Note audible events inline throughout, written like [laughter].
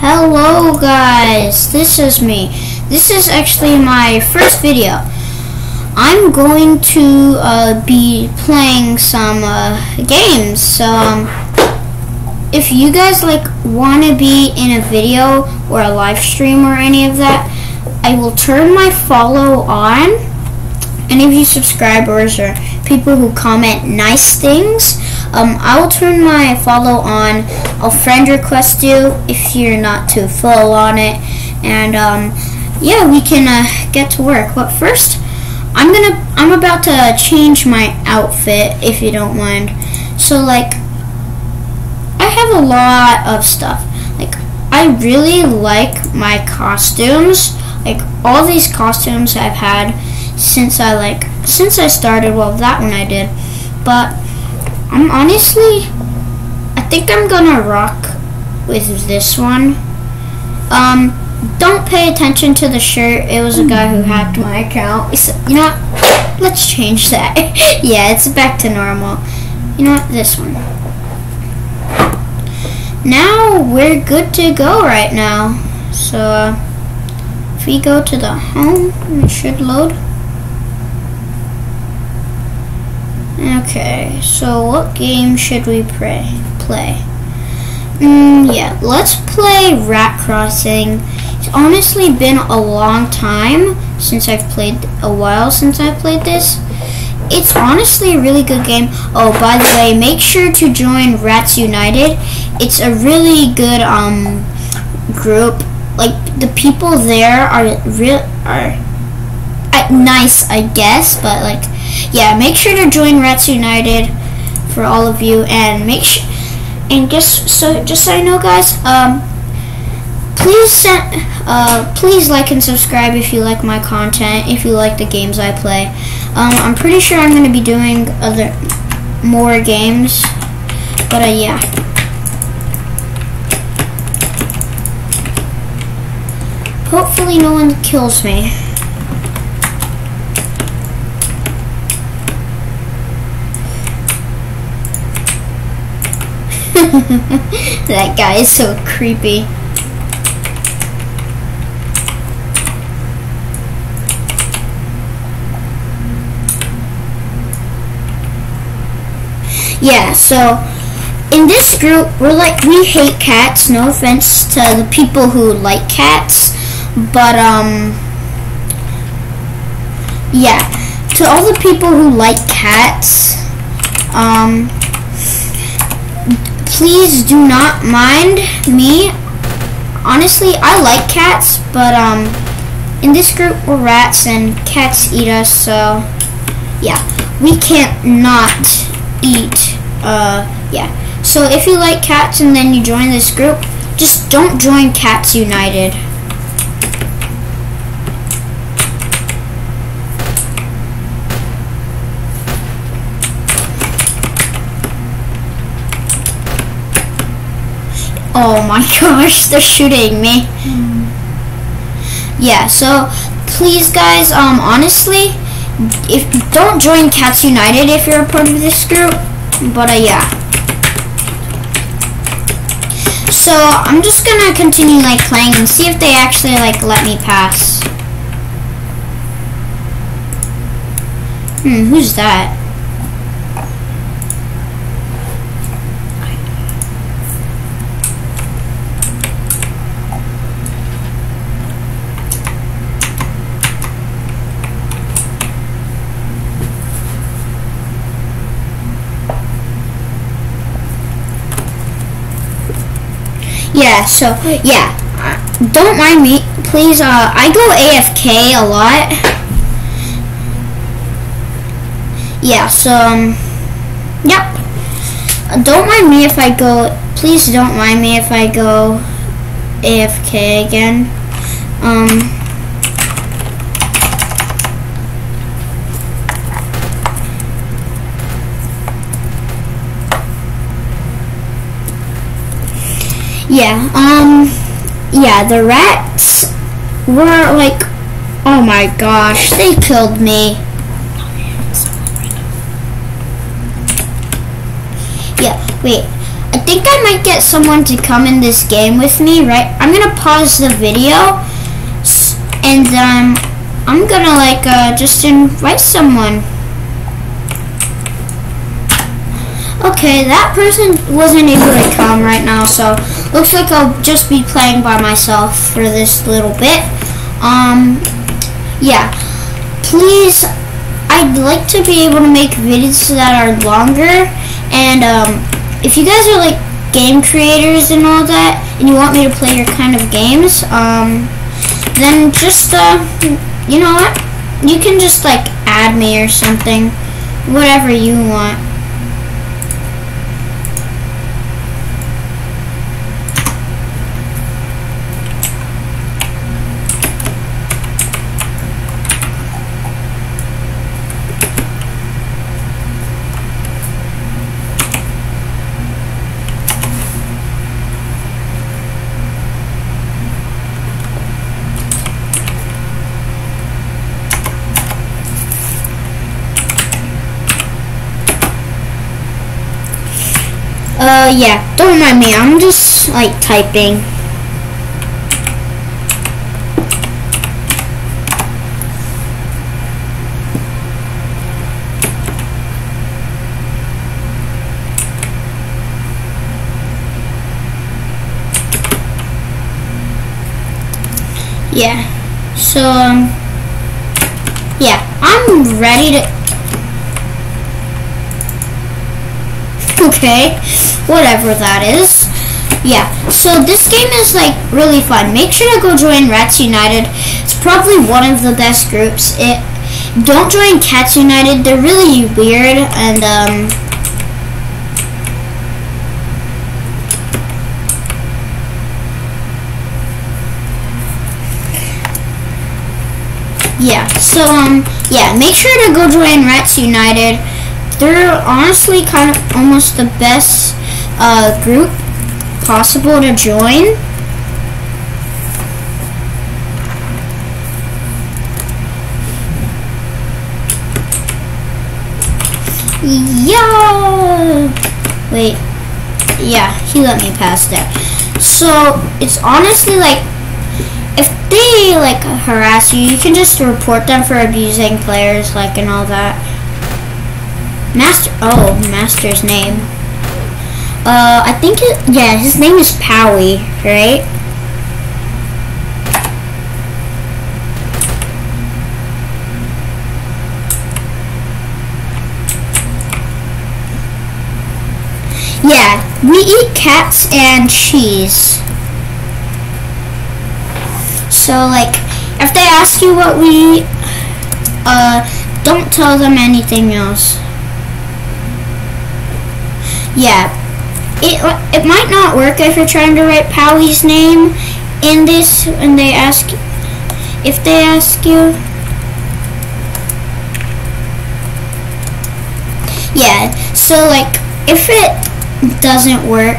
Hello guys, this is me. This is actually my first video. I'm going to uh, be playing some uh, games. So um, if you guys like want to be in a video or a live stream or any of that, I will turn my follow on. Any of you subscribers or people who comment nice things, um, I will turn my follow on. I'll friend request you if you're not too full on it, and um, yeah, we can uh, get to work. But first, I'm gonna I'm about to change my outfit if you don't mind. So like, I have a lot of stuff. Like, I really like my costumes. Like all these costumes I've had since I like since I started. Well, that one I did, but I'm honestly, I think I'm gonna rock with this one. Um, don't pay attention to the shirt. It was a guy who hacked my account. You know, what? let's change that. [laughs] yeah, it's back to normal. You know what? This one. Now we're good to go right now. So, uh, if we go to the home, it should load. Okay, so what game should we play? Play. Mm, yeah, let's play Rat Crossing. It's honestly been a long time since I've played, a while since I played this. It's honestly a really good game. Oh, by the way, make sure to join Rats United. It's a really good um group. Like the people there are real are uh, nice, I guess, but like yeah, make sure to join Rats United for all of you, and make sure and just so just so you know, guys, um, please send, uh, please like and subscribe if you like my content, if you like the games I play. Um, I'm pretty sure I'm going to be doing other more games, but uh, yeah. Hopefully no one kills me. [laughs] that guy is so creepy. Yeah, so in this group, we're like, we hate cats. No offense to the people who like cats. But, um, yeah. To all the people who like cats, um, please do not mind me. Honestly, I like cats, but um, in this group we're rats and cats eat us, so yeah, we can't not eat. Uh, yeah. So if you like cats and then you join this group, just don't join Cats United. Oh my [laughs] gosh, they're shooting me. Mm. Yeah, so please guys, um honestly, if don't join Cats United if you're a part of this group. But uh yeah. So I'm just gonna continue like playing and see if they actually like let me pass. Hmm, who's that? Yeah, so, yeah. Don't mind me. Please, uh, I go AFK a lot. Yeah, so, um, yep. Don't mind me if I go, please don't mind me if I go AFK again. Um, Yeah, um, yeah, the rats were like, oh my gosh, they killed me. Yeah, wait, I think I might get someone to come in this game with me, right? I'm gonna pause the video and um, I'm gonna like uh, just invite someone. Okay, that person wasn't able to come right now, so looks like I'll just be playing by myself for this little bit. Um, yeah. Please, I'd like to be able to make videos that are longer, and um, if you guys are like game creators and all that, and you want me to play your kind of games, um, then just, uh, you know what? You can just like add me or something, whatever you want. Uh, yeah, don't mind me. I'm just, like, typing. Yeah, so, um, yeah, I'm ready to [laughs] okay whatever that is. Yeah so this game is like really fun. Make sure to go join rats united. It's probably one of the best groups. It don't join cats united. They're really weird and um yeah so um yeah make sure to go join rats united they're honestly kind of almost the best uh, group possible to join. Yeah. Wait. Yeah, he let me pass there. So it's honestly like if they like harass you, you can just report them for abusing players, like and all that. Master, oh, Master's name. Uh, I think, it, yeah, his name is Powie, right? Yeah, we eat cats and cheese. So, like, if they ask you what we eat, uh, don't tell them anything else yeah, it it might not work if you're trying to write Powie's name in this and they ask if they ask you. Yeah, so like if it doesn't work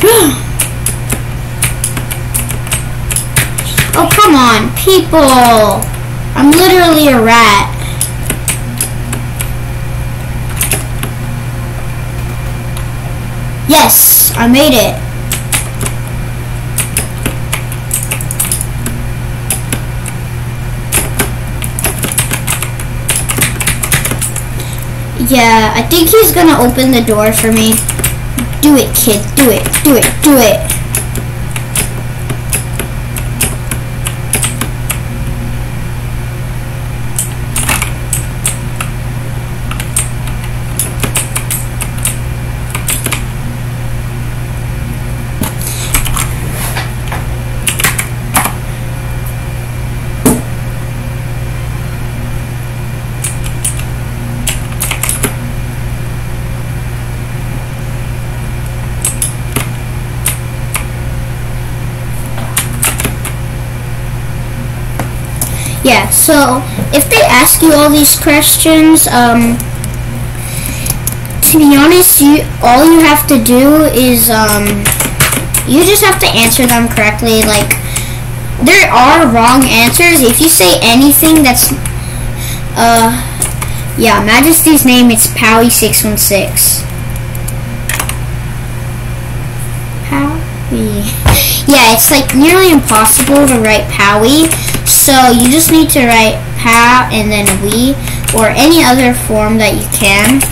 [gasps] Oh, come on, people! I'm literally a rat. Yes, I made it. Yeah, I think he's gonna open the door for me. Do it, kid. Do it. Do it. Do it. Yeah, so if they ask you all these questions, um, to be honest, you all you have to do is um, you just have to answer them correctly. Like there are wrong answers. If you say anything that's Uh, yeah, Majesty's name is Powie616. Powie. [laughs] Yeah, it's like nearly impossible to write Powie, so you just need to write Pow and then we, or any other form that you can.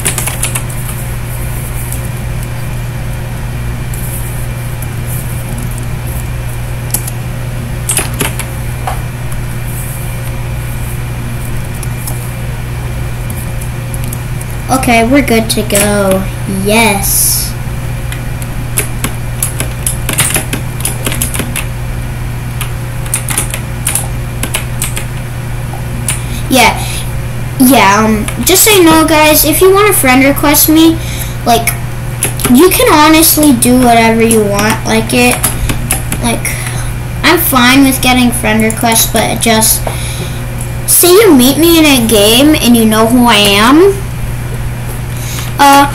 Okay, we're good to go. Yes. Yeah. Yeah, um, just so you know, guys, if you want to friend request me, like, you can honestly do whatever you want. Like, it, like, I'm fine with getting friend requests, but just, say you meet me in a game and you know who I am, uh,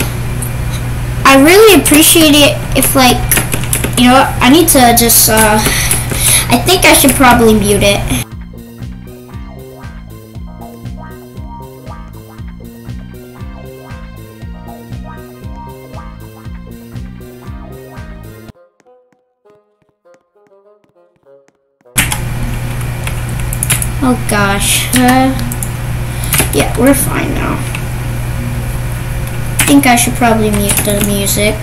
I really appreciate it if, like, you know, I need to just, uh, I think I should probably mute it. Oh gosh. Uh, yeah, we're fine now. I think I should probably mute the music.